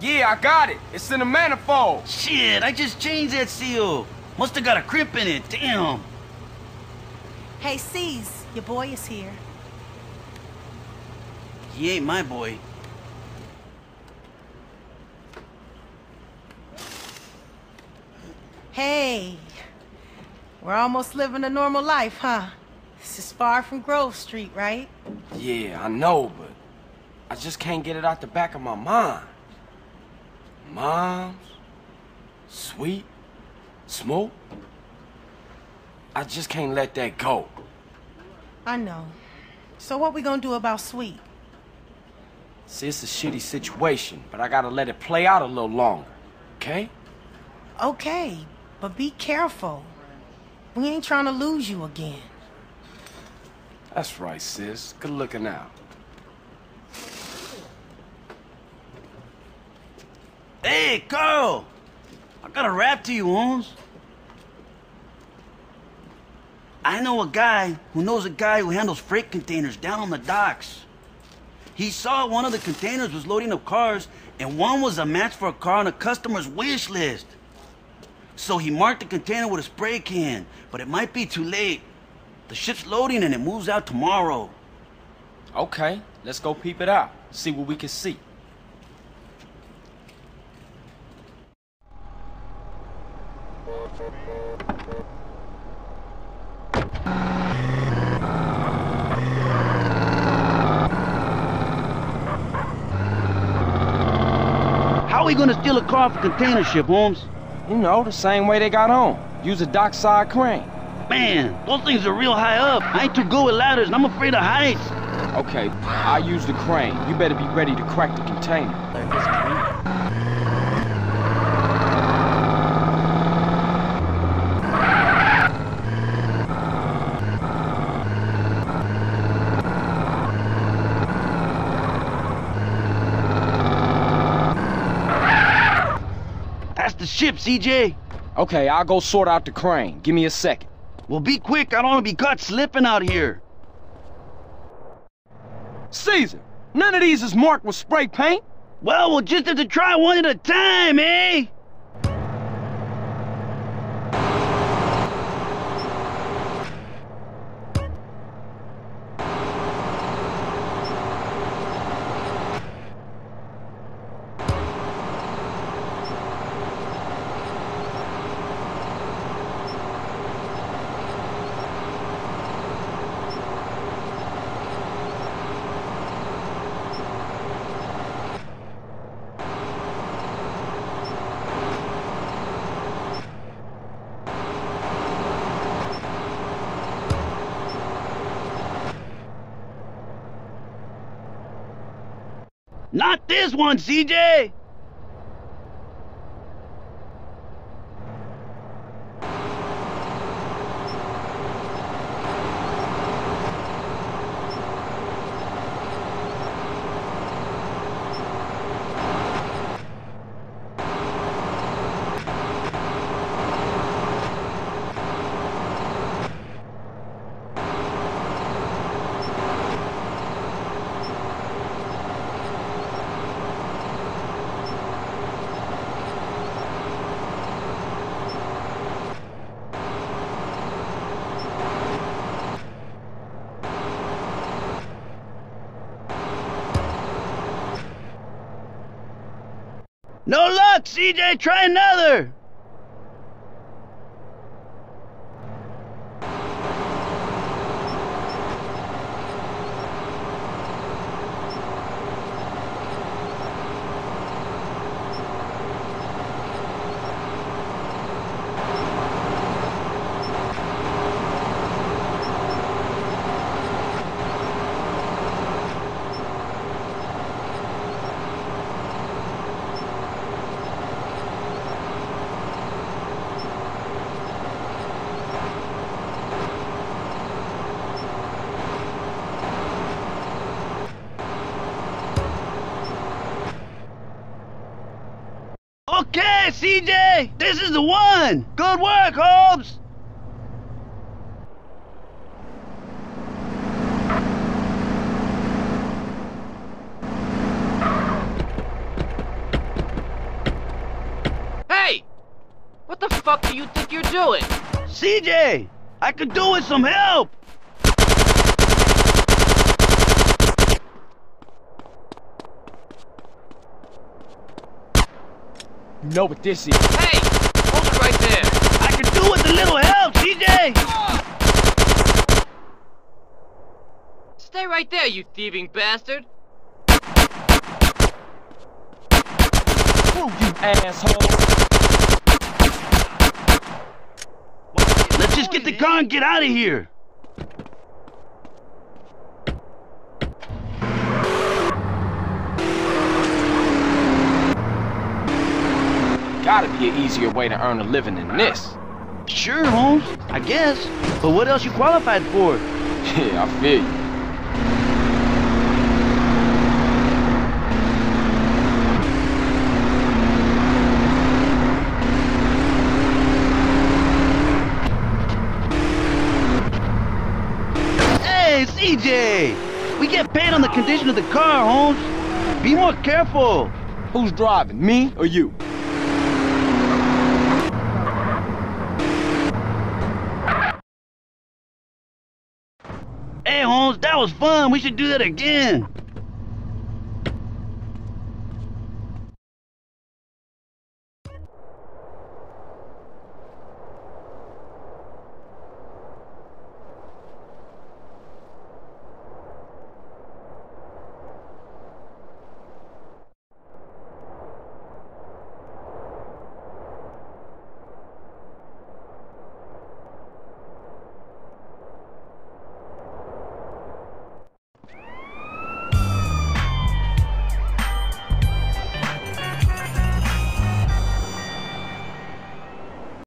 Yeah, I got it. It's in the manifold. Shit, I just changed that seal. Must have got a crimp in it. Damn. Hey, C's, your boy is here. He ain't my boy. Hey, we're almost living a normal life, huh? This is far from Grove Street, right? Yeah, I know, but I just can't get it out the back of my mind. Moms, sweet, smoke. I just can't let that go. I know. So what we gonna do about Sweet? See, it's a shitty situation, but I gotta let it play out a little longer, okay? Okay, but be careful. We ain't trying to lose you again. That's right, sis. Good looking out. Hey, Carl! I got a rap to you, Holmes. I know a guy who knows a guy who handles freight containers down on the docks. He saw one of the containers was loading up cars, and one was a match for a car on a customer's wish list. So he marked the container with a spray can, but it might be too late. The ship's loading and it moves out tomorrow. Okay, let's go peep it out. See what we can see. We gonna steal a car off a container ship, Holmes? You know, the same way they got home. Use a dockside crane. Man, those things are real high up. I ain't too good with ladders and I'm afraid of heights. Okay, I use the crane. You better be ready to crack the container. Ship, CJ. Okay, I'll go sort out the crane. Give me a second. Well, be quick. I don't want to be caught slipping out here. Cesar, none of these is marked with spray paint. Well, we'll just have to try one at a time, eh? Not this one, CJ! No luck, CJ! Try another! Okay, CJ! This is the one! Good work, Holmes! Hey! What the fuck do you think you're doing? CJ! I could do with some help! You know what this is. Hey! Hold it right there! I can do with a little help, CJ. Stay right there, you thieving bastard! Who, you asshole? Let's just get the car and get out of here. Gotta be an easier way to earn a living than this. Sure, Holmes, I guess. But what else you qualified for? Yeah, I feel you. Hey, CJ! We get paid on the condition of the car, Holmes. Be more careful. Who's driving, me or you? Hey, Holmes, that was fun. We should do that again.